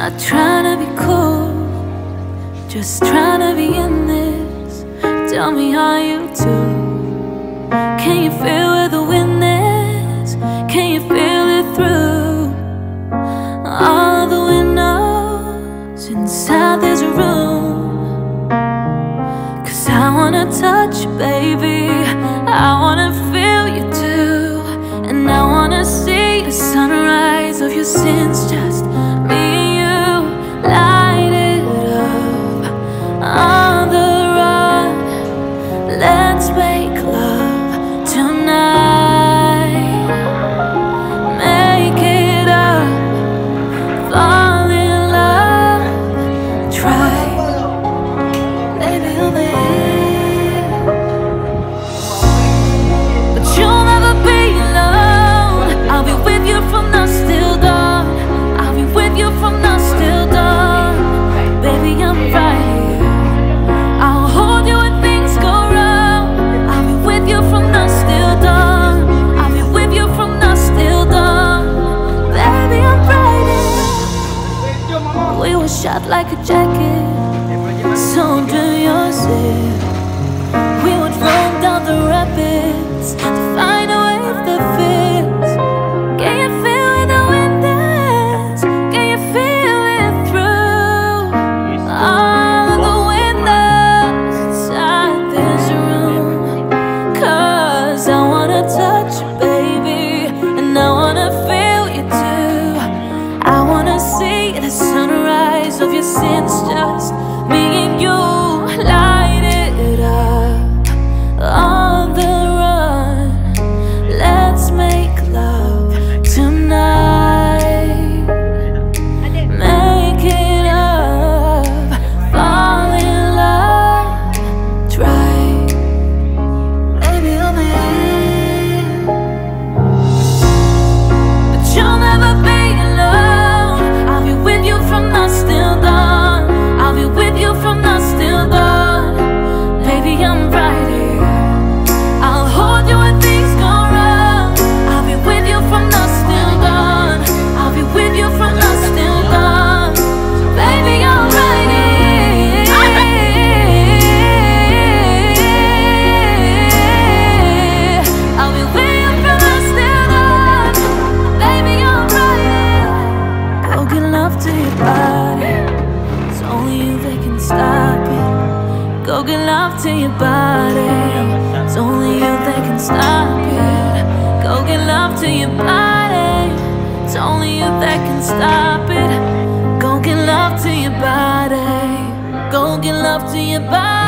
Not trying to be cool, just trying to be in this. Tell me how you do. Can you feel it? like a jack. Love to your body. It's only you that can stop it. Go get love to your body. It's only you that can stop it. Go get love to your body. Go get love to your body.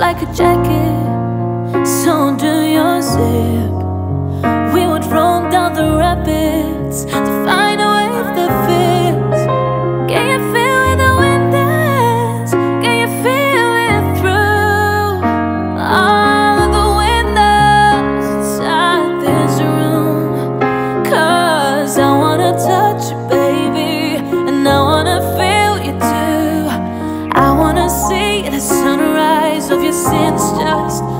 like a jacket. So do your zip. We would roll down the rapids. since just